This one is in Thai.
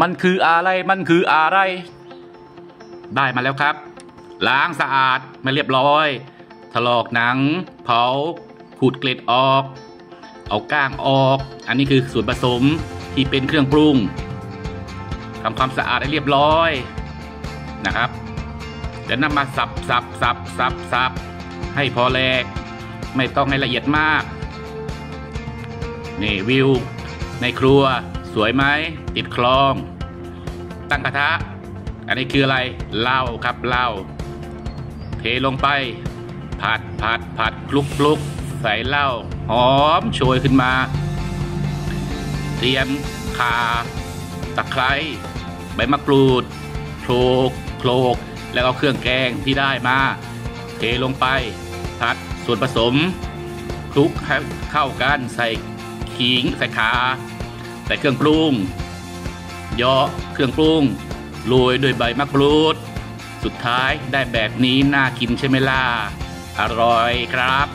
มันคืออะไรมันคืออะไร ได้มาแล้วครับ ล้างสะอาดมาเรียบร้อย ถลอกหนัง เผาขูดเกล็ดออก เอาก้างออก อันนี้คือส่วนผสมที่เป็นเครื่องปรุงทำความสะอาดให้เรียบร้อยนะครับจะนำมาสับสับสับสับสับให้พอแหลก ไม่ต้องให้ละเอียดมาก นี่วิวในครัว สวยไหมติดคลอง ตั้งกระทะ อันนี้คืออะไรเหล้าครับเหล้าเทลงไป ผัดผัดผัดคลุกคลุกใส่เหล้าหอมโชยขึ้นมาเตรียมข่าตะไคร้ใบมะกรูดโคลกโคลกแล้วก็เครื่องแกงที่ได้มา เทลงไปผัดส่วนผสมคลุกให้เข้ากันใส่ขิงใส่ขา ส่เครื่องปรุงเยาะเครื่องปรุงโรยด้วยใบมะกรูด สุดท้ายได้แบบนี้น่ากินใช่ไหมล่ะ อร่อยครับ